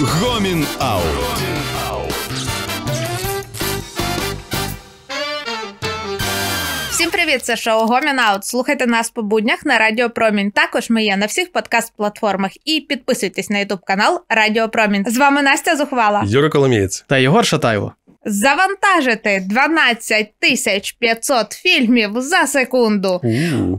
Гомін Аут. Всім привіт, це шоу Гомін Аут. Слухайте нас по буднях на Радіо Промінь. Також ми є на всіх подкаст-платформах. І підписуйтесь на ютуб канал Радіо Промінь. З вами Настя Зухвала. Юра Коломієць. Та Єгор Шатайло. Завантажити 12 тисяч 500 фільмів за секунду.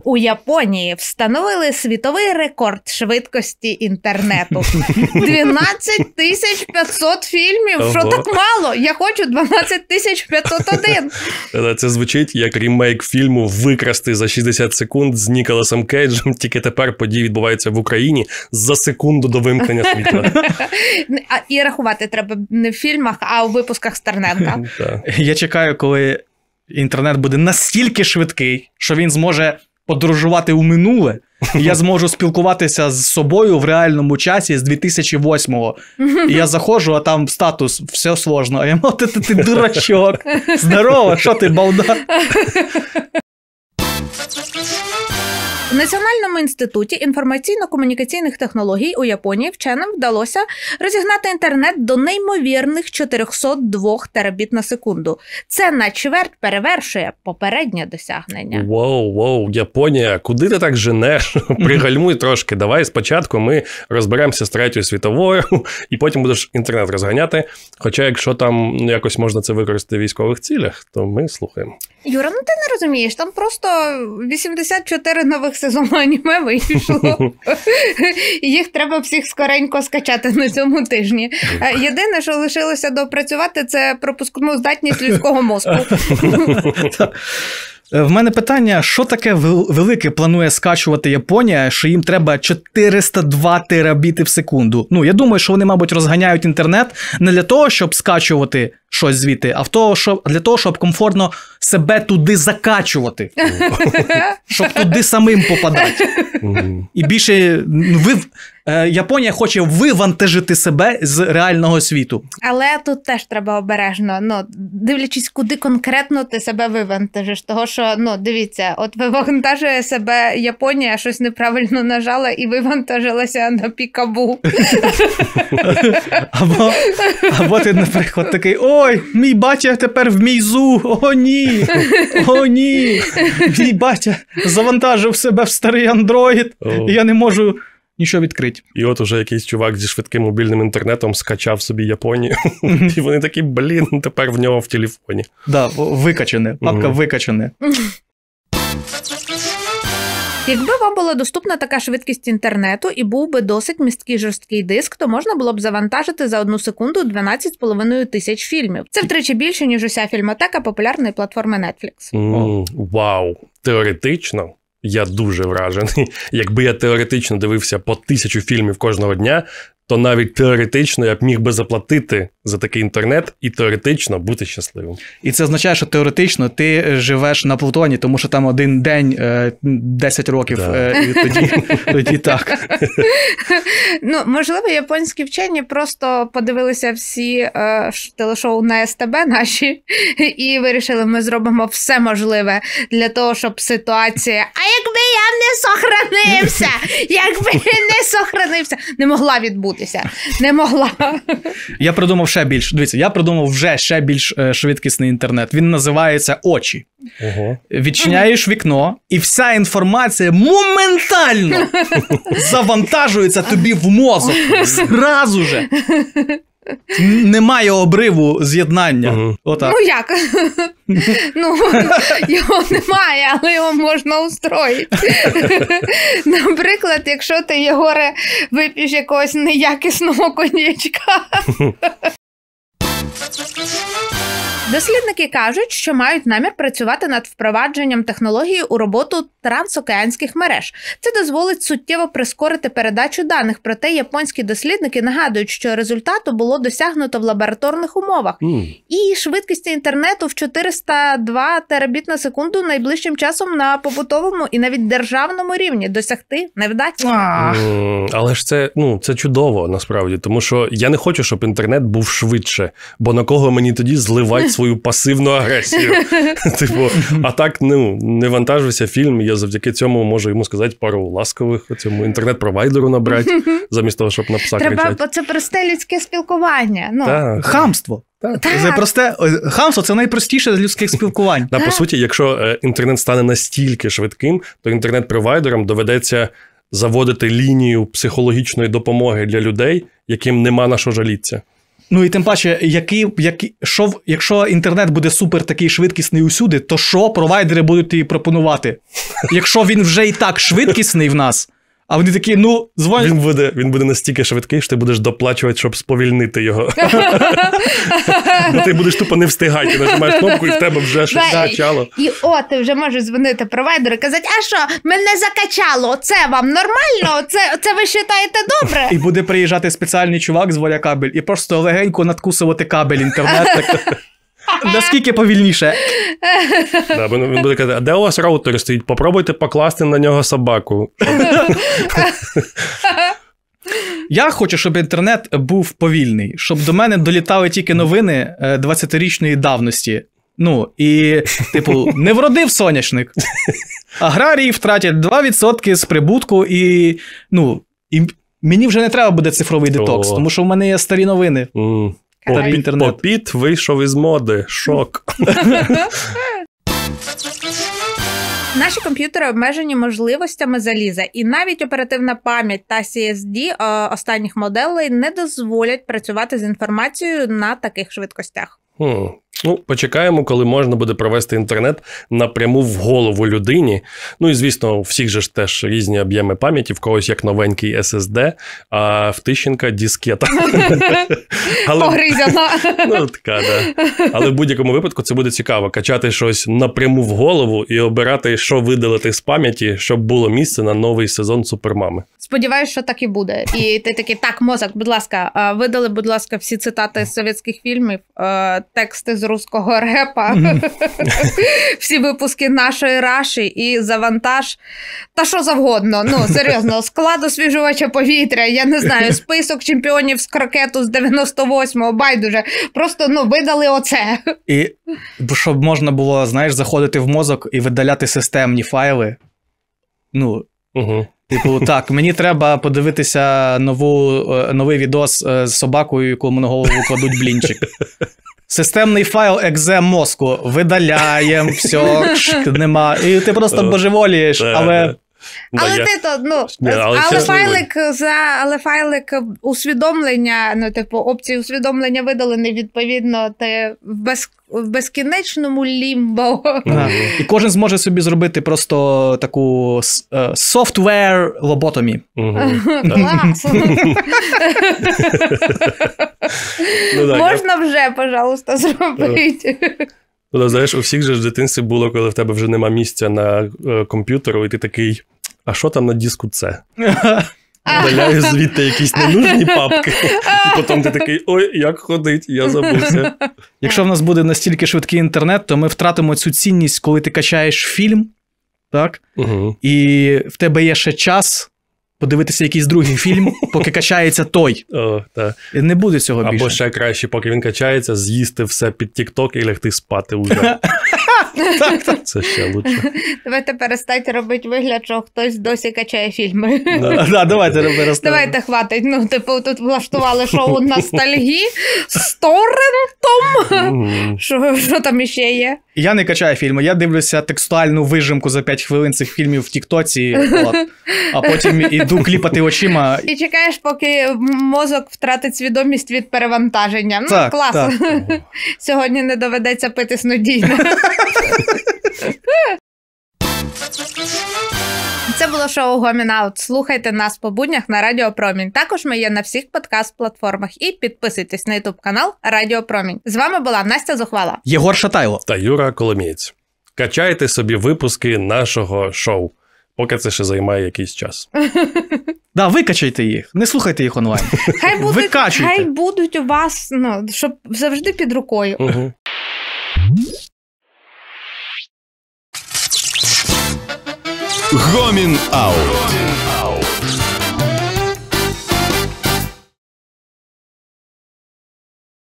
У. У Японії встановили світовий рекорд швидкості інтернету. 12 тисяч 500 фільмів. Що так мало? Я хочу 12 тисяч 501. Е, Це звучить як рімейк фільму Викрасти за 60 секунд з Ніколасом Кейджем. Тільки тепер події відбуваються в Україні за секунду до вимкнення світла. І рахувати треба не в фільмах, а у випусках Стерненка. Так. Я чекаю, коли інтернет буде настільки швидкий, що він зможе подорожувати у минуле. І я зможу спілкуватися з собою в реальному часі з 2008-го. І я заходжу, а там статус все сложно. А я мов, ти, ти, ти дурачок. Здорово, що ти балда? В Національному інституті інформаційно-комунікаційних технологій у Японії вченим вдалося розігнати інтернет до неймовірних 402 терабіт на секунду. Це на чверть перевершує попереднє досягнення. Воу, воу, Японія, куди ти так женеш? Пригальмуй трошки. Давай спочатку ми розберемося з третьою світовою, і потім будеш інтернет розганяти. Хоча, якщо там якось можна це використати в військових цілях, то ми слухаємо. Юра, ну ти не розумієш, там просто 84 нових сезону аніме вийшло. Їх треба всіх скоренько скачати на цьому тижні. Е, Єдине, що лишилося допрацювати, це пропускну здатність людського мозку. Е, В мене питання: що таке вел- велике планує скачувати Японія, що їм треба 402 терабіти в секунду? Ну, я думаю, що вони, мабуть, розганяють інтернет не для того, щоб скачувати щось звідти, а в того, щоб, для того, щоб комфортно себе туди закачувати, щоб туди самим попадати. І більше ну, ви, Японія хоче вивантажити себе з реального світу. Але тут теж треба обережно. Ну, дивлячись, куди конкретно ти себе вивантажиш. Того, що ну дивіться, от вивантажує себе Японія, щось неправильно нажала і вивантажилася на пікабу. Або, або ти, наприклад, такий: ой, мій батя тепер в мійзу. О, ні. О, ні. Мій батя завантажив себе в старий андроїд, і я не можу нічого відкрити. І от уже якийсь чувак зі швидким мобільним інтернетом скачав собі Японію. І вони такі, блін, тепер в нього в телефоні. Да, викачане, папка викачане. Якби вам була доступна така швидкість інтернету і був би досить місткий жорсткий диск, то можна було б завантажити за одну секунду 12,5 тисяч фільмів. Це втричі більше, ніж уся фільмотека популярної платформи Netflix. Вау! Теоретично. Я дуже вражений. Якби я теоретично дивився по тисячу фільмів кожного дня, то навіть теоретично я б міг би заплатити за такий інтернет і теоретично бути щасливим. І це означає, що теоретично ти живеш на Плутоні, тому що там один день е, 10 років, Да. е, і тоді, тоді так. Ну, можливо, японські вчені просто подивилися всі е, телешоу на СТБ наші і вирішили, ми зробимо все можливе для того, щоб ситуація. А якби не сохранився, якби не сохранився, не могла відбутися. Не могла. Я придумав ще більш. Дивіться, я придумав вже ще більш е, швидкісний інтернет. Він називається очі. Ого. Відчиняєш вікно, і вся інформація моментально завантажується тобі в мозок. Зразу же. Немає обриву з'єднання. Угу. Отак. Ну як? Ну, його немає, але його можна устроїти. Наприклад, якщо ти, Єгоре, вип'єш якогось неякісного коньячка. Дослідники кажуть, що мають намір працювати над впровадженням технології у роботу трансокеанських мереж. Це дозволить суттєво прискорити передачу даних. Проте японські дослідники нагадують, що результату було досягнуто в лабораторних умовах. І швидкість інтернету в 402 терабіт на секунду найближчим часом на побутовому і навіть державному рівні досягти не вдасться. Але ж це, ну, це чудово насправді, тому що я не хочу, щоб інтернет був швидше, бо на кого мені тоді зливати свою свою пасивну агресію. Типу, а так ну, не вантажився фільм. Я завдяки цьому можу йому сказати пару ласкових цьому інтернет-провайдеру набрати, замість того, щоб на пса Треба, кричати. це просте людське спілкування. Ну, Так. Хамство. Так. Це просте е, хамство це найпростіше з людських спілкувань. Да, по суті, якщо е, інтернет стане настільки швидким, то інтернет-провайдерам доведеться заводити лінію психологічної допомоги для людей, яким нема на що жалітися. Ну і тим паче, який, який, що, якщо інтернет буде супер такий швидкісний усюди, то що провайдери будуть тобі пропонувати? Якщо він вже і так швидкісний в нас, а вони такі, ну, дзвонять. Він буде, він буде настільки швидкий, що ти будеш доплачувати, щоб сповільнити його. Бо ти будеш тупо не встигати, ти нажимаєш кнопку, і в тебе вже щось Да, почало. І о, ти вже можеш дзвонити провайдеру і казати, а що, мене закачало, це вам нормально? Це, це ви вважаєте добре? І буде приїжджати спеціальний чувак з воля кабель і просто легенько надкусувати кабель інтернет. Наскільки повільніше. Да, він буде казати, а де у вас роутер стоїть? Попробуйте покласти на нього собаку. Я хочу, щоб інтернет був повільний, щоб до мене долітали тільки новини е, 20-річної давності. Ну, і, типу, не вродив соняшник. Аграрії втратять 2% з прибутку, і, ну, і мені вже не треба буде цифровий детокс, тому що в мене є старі новини. Попіт, інтернет. попіт вийшов із моди. Шок. Наші комп'ютери обмежені можливостями заліза, і навіть оперативна пам'ять та CSD е, останніх моделей не дозволять працювати з інформацією на таких швидкостях. Хм. Ну, почекаємо, коли можна буде провести інтернет напряму в голову людині. Ну і звісно, у всіх же ж теж різні об'єми пам'яті, в когось як новенький SSD, а в Тищенка дискета. Погризяна. ну, така, да. Але в будь-якому випадку це буде цікаво качати щось напряму в голову і обирати, що видалити з пам'яті, щоб було місце на новий сезон Супермами. Сподіваюсь, що так і буде. І ти такий, так, мозок, будь ласка, видали, будь ласка, всі цитати з совєтських фільмів, тексти з руського репа, всі випуски нашої раші і завантаж. Та що завгодно. Ну, серйозно, склад освіжувача повітря, я не знаю, список чемпіонів з крокету з 98-го, байдуже. Просто ну, видали оце. І щоб можна було, знаєш, заходити в мозок і видаляти системні файли. Ну, Угу. Типу, так, мені треба подивитися нову, е, новий відос е, з собакою, яку на голову кладуть блінчик. Системний файл екзе мозку. Видаляємо, все, нема. І ти просто божеволієш, але. Да, Але я- ти то, ну, Ні, але але, файлик за але файлик усвідомлення, ну, типу, опції усвідомлення видалений, відповідно, ти без, в безкінечному лімбо. Ага. І кожен зможе собі зробити просто таку с- е, лоботомі. Клас. Ну, Можна вже, пожалуйста, зробити. Ну, знаєш, у всіх же в дитинстві було, коли в тебе вже нема місця на е, комп'ютеру, і ти такий. А що там на диску це? Видаляю звідти якісь ненужні папки. І потім ти такий, ой, як ходить, я забувся. Якщо в нас буде настільки швидкий інтернет, то ми втратимо цю цінність, коли ти качаєш фільм, так? Угу. І в тебе є ще час подивитися якийсь другий фільм, поки качається той. О, та. І не буде цього більше. Або ще краще, поки він качається, з'їсти все під Тік-Ток і лягти спати уже. Це ще лучше. Давайте перестайте робити вигляд, що хтось досі качає фільми. Да. Да, давайте. Давайте хватить. Ну, типу, тут влаштували шоу ностальгії з торрентом. Що, що там іще є? Я не качаю фільми, я дивлюся текстуальну вижимку за 5 хвилин цих фільмів в Тіктоці, а потім іду кліпати очима. І чекаєш, поки мозок втратить свідомість від перевантаження. Ну, Так, клас. так. Сьогодні не доведеться пити снодійне. Це було шоу Гомін Аут. Слухайте нас по буднях на Радіо Промінь. Також ми є на всіх подкаст-платформах. І підписуйтесь на Ютуб канал Радіо Промінь. З вами була Настя Зухвала. Єгор Шатайло. Та Юра Коломієць. Качайте собі випуски нашого шоу, поки це ще займає якийсь час. Да, викачайте їх, не слухайте їх онлайн. Хай будуть, Викачуйте. хай будуть у вас, ну, щоб завжди під рукою. Угу. Гомін Аут.